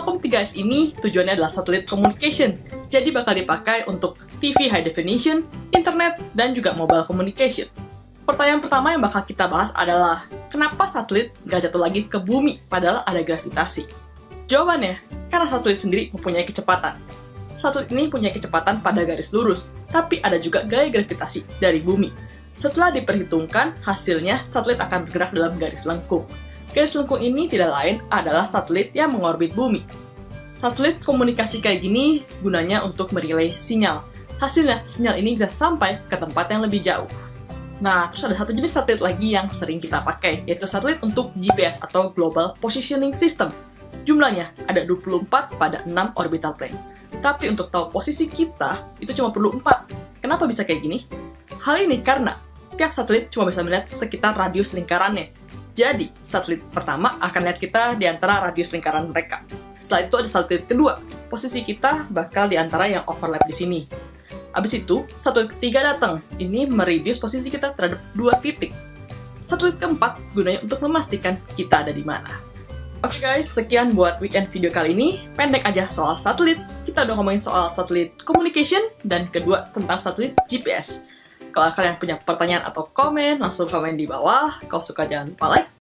Qualcomm 3S ini tujuannya adalah satellite communication, jadi bakal dipakai untuk TV high definition, internet, dan juga mobile communication. Pertanyaan pertama yang bakal kita bahas adalah, kenapa satelit nggak jatuh lagi ke bumi padahal ada gravitasi? Jawabannya, karena satelit sendiri mempunyai kecepatan. Satelit ini punya kecepatan pada garis lurus, tapi ada juga gaya gravitasi dari bumi. Setelah diperhitungkan, hasilnya satelit akan bergerak dalam garis lengkung. Garis lengkung ini tidak lain adalah satelit yang mengorbit bumi. Satelit komunikasi kayak gini gunanya untuk merilai sinyal. Hasilnya, sinyal ini bisa sampai ke tempat yang lebih jauh. Nah, terus ada satu jenis satelit lagi yang sering kita pakai, yaitu satelit untuk GPS atau Global Positioning System. Jumlahnya ada 24 pada 6 orbital plane. Tapi untuk tahu posisi kita, itu cuma perlu 4. Kenapa bisa kayak gini? Hal ini karena tiap satelit cuma bisa melihat sekitar radius lingkarannya. Jadi, satelit pertama akan lihat kita di antara radius lingkaran mereka. Setelah itu ada satelit kedua. Posisi kita bakal di antara yang overlap di sini. Abis itu, satelit ketiga datang. Ini meridius posisi kita terhadap dua titik. Satelit keempat gunanya untuk memastikan kita ada di mana. Oke okay guys, sekian buat weekend video kali ini. Pendek aja soal satelit. Kita udah ngomongin soal satelit communication dan kedua tentang satelit GPS. Kalau kalian punya pertanyaan atau komen, langsung komen di bawah. Kalau suka jangan lupa like,